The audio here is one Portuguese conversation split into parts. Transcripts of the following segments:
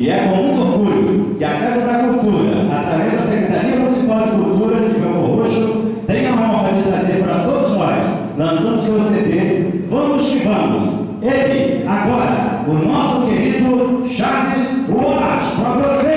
E é com muito orgulho que a Casa da Cultura, através da Secretaria Municipal de Cultura de Belfor Roxo, tem a honra de trazer para todos nós, lançando seu CD Vamos que Vamos. Ele, agora, o nosso querido Charles Ruas, para você!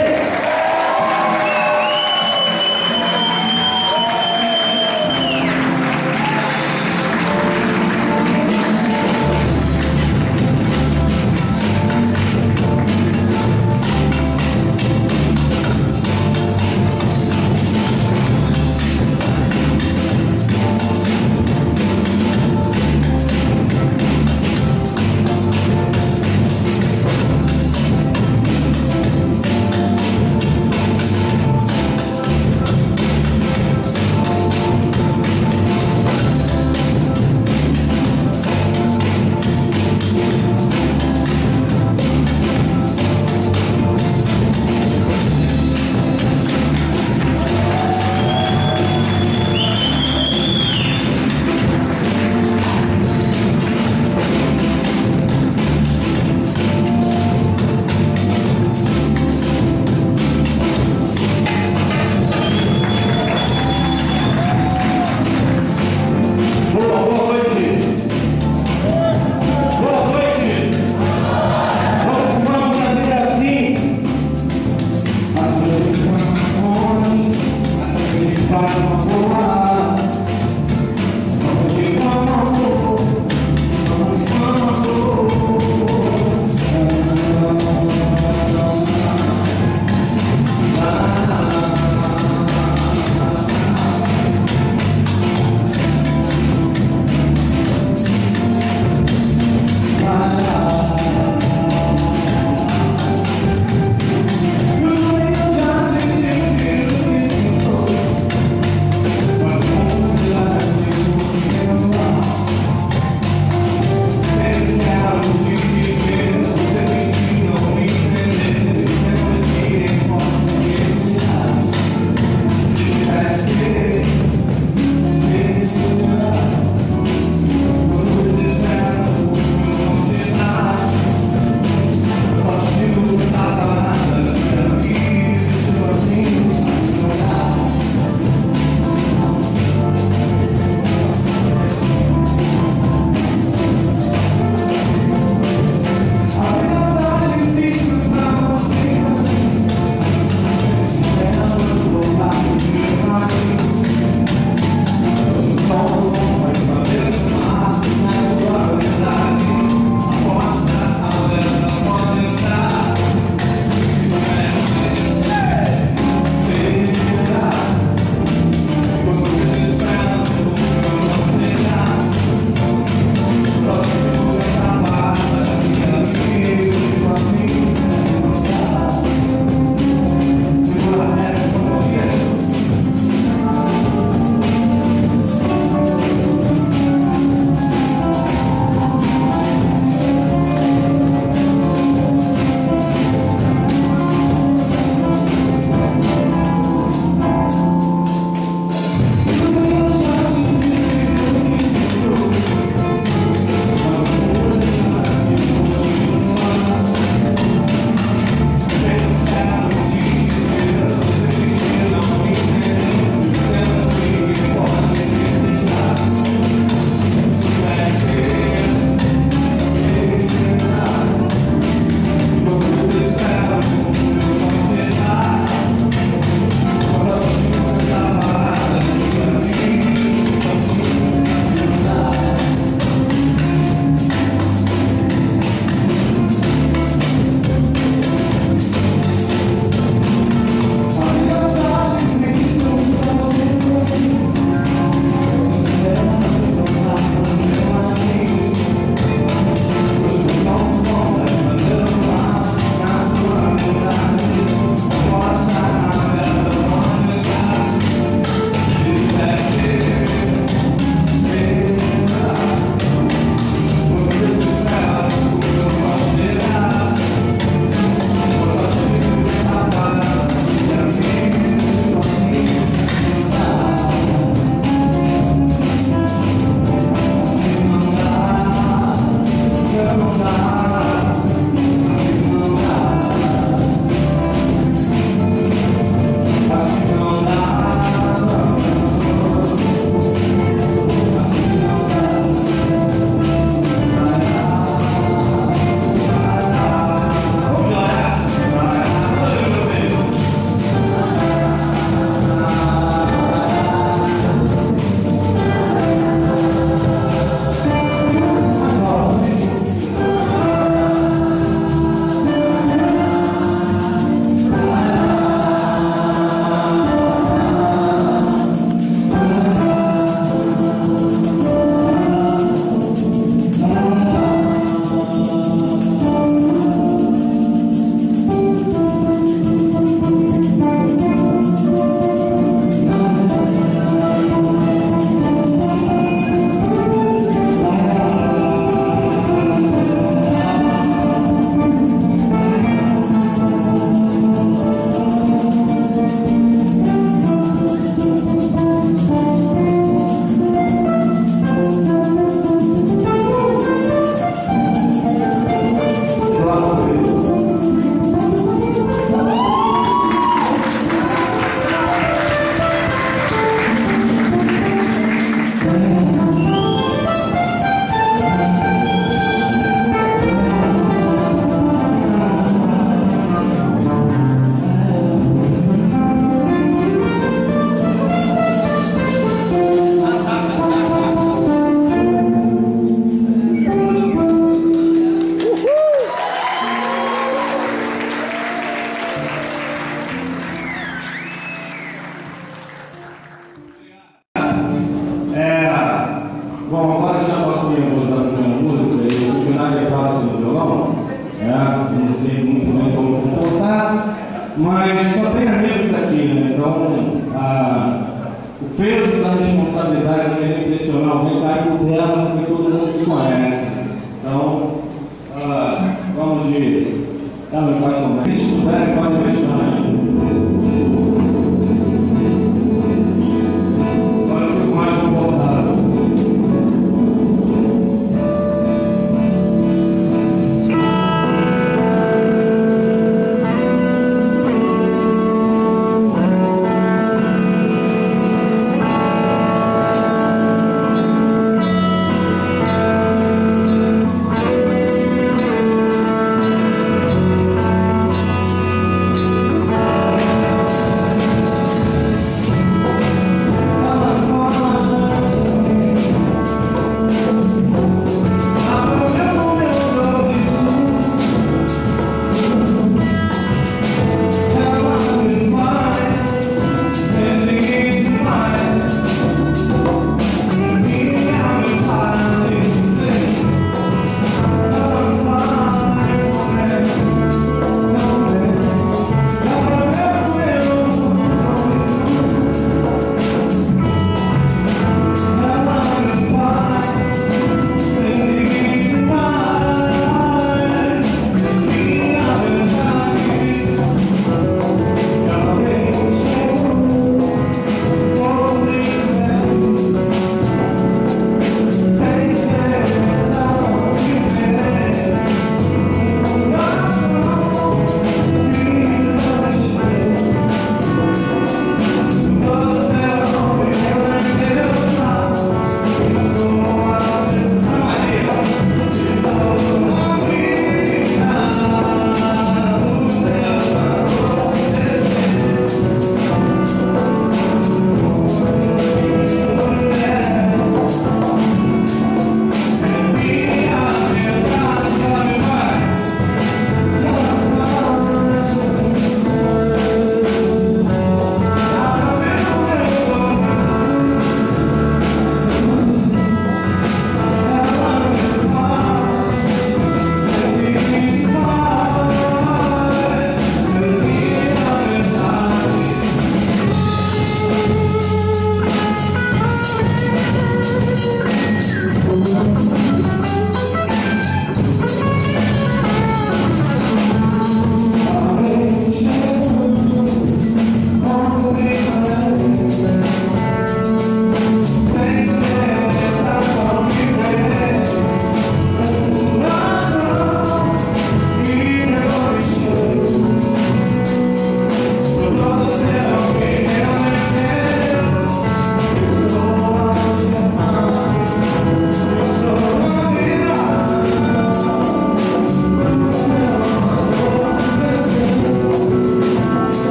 nome de Jesus. Ela me faz também. Isso. Pode.